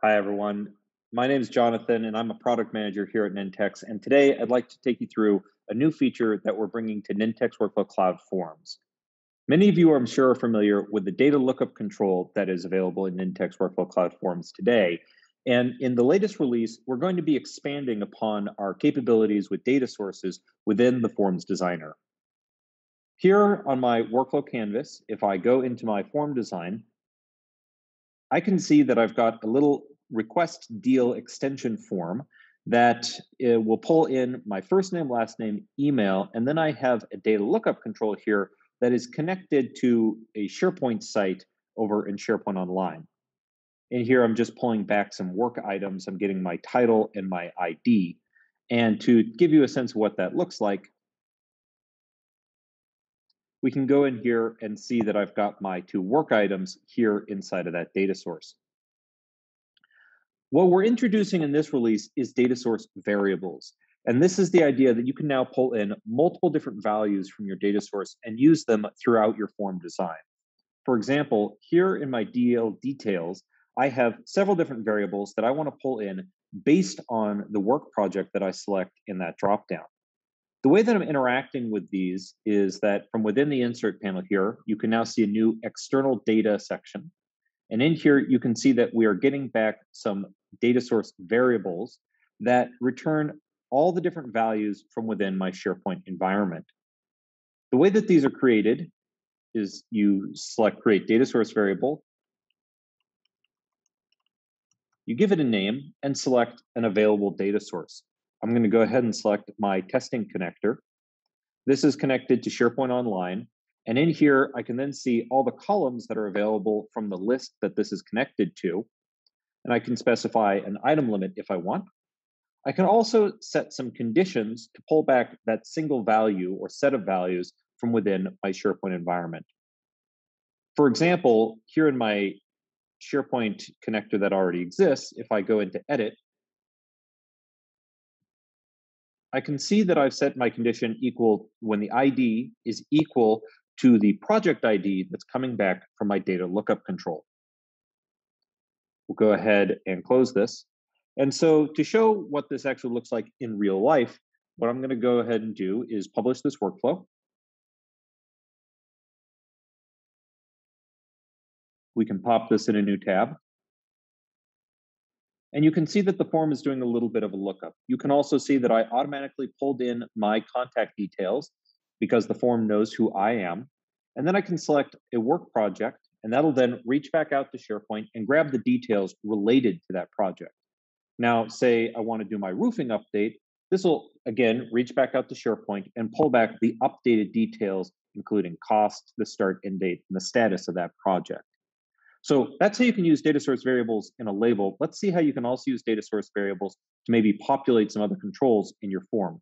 Hi, everyone. My name is Jonathan, and I'm a product manager here at Nintex. And today I'd like to take you through a new feature that we're bringing to Nintex Workflow Cloud Forms. Many of you, I'm sure, are familiar with the data lookup control that is available in Nintex Workflow Cloud Forms today. And in the latest release, we're going to be expanding upon our capabilities with data sources within the Forms Designer. Here on my workflow canvas, if I go into my form design, I can see that I've got a little request deal extension form that uh, will pull in my first name, last name, email, and then I have a data lookup control here that is connected to a SharePoint site over in SharePoint Online. And here I'm just pulling back some work items. I'm getting my title and my ID. And to give you a sense of what that looks like, we can go in here and see that I've got my two work items here inside of that data source. What we're introducing in this release is data source variables. And this is the idea that you can now pull in multiple different values from your data source and use them throughout your form design. For example, here in my DL details, I have several different variables that I want to pull in based on the work project that I select in that dropdown. The way that I'm interacting with these is that from within the insert panel here, you can now see a new external data section. And in here, you can see that we are getting back some data source variables that return all the different values from within my SharePoint environment. The way that these are created is you select create data source variable, you give it a name and select an available data source. I'm going to go ahead and select my testing connector. This is connected to SharePoint Online. And in here, I can then see all the columns that are available from the list that this is connected to. And I can specify an item limit if I want. I can also set some conditions to pull back that single value or set of values from within my SharePoint environment. For example, here in my SharePoint connector that already exists, if I go into edit I can see that I've set my condition equal when the ID is equal to the project ID that's coming back from my data lookup control. We'll go ahead and close this. And so to show what this actually looks like in real life, what I'm going to go ahead and do is publish this workflow. We can pop this in a new tab. And you can see that the form is doing a little bit of a lookup. You can also see that I automatically pulled in my contact details because the form knows who I am. And then I can select a work project, and that'll then reach back out to SharePoint and grab the details related to that project. Now, say I want to do my roofing update, this will again reach back out to SharePoint and pull back the updated details, including cost, the start end date, and the status of that project. So that's how you can use data source variables in a label. Let's see how you can also use data source variables to maybe populate some other controls in your form.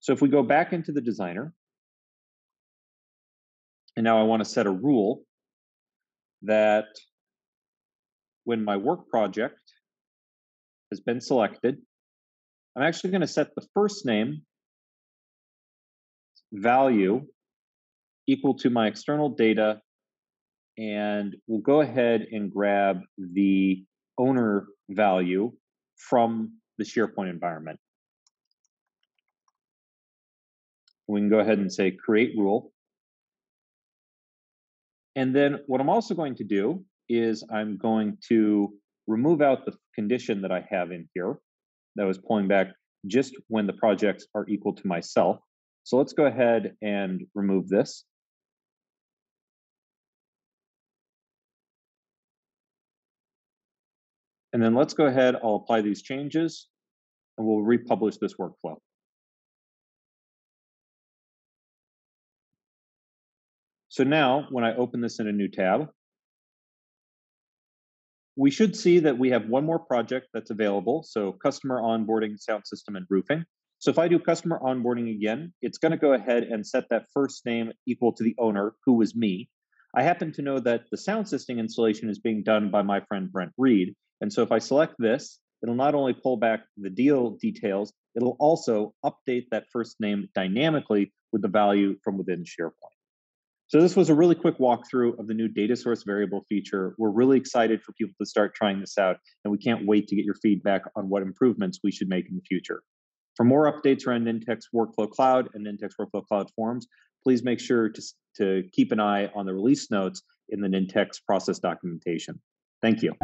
So if we go back into the designer, and now I want to set a rule that when my work project has been selected, I'm actually going to set the first name value equal to my external data and we'll go ahead and grab the owner value from the SharePoint environment. We can go ahead and say create rule. And then what I'm also going to do is I'm going to remove out the condition that I have in here that was pulling back just when the projects are equal to myself. So let's go ahead and remove this. And then let's go ahead, I'll apply these changes and we'll republish this workflow. So now when I open this in a new tab, we should see that we have one more project that's available. So customer onboarding, sound system, and roofing. So if I do customer onboarding again, it's going to go ahead and set that first name equal to the owner, who was me. I happen to know that the sound system installation is being done by my friend Brent Reed. And so if I select this, it'll not only pull back the deal details, it'll also update that first name dynamically with the value from within SharePoint. So this was a really quick walkthrough of the new data source variable feature. We're really excited for people to start trying this out, and we can't wait to get your feedback on what improvements we should make in the future. For more updates around Nintex Workflow Cloud and Nintex Workflow Cloud forms, please make sure to, to keep an eye on the release notes in the Nintex process documentation. Thank you.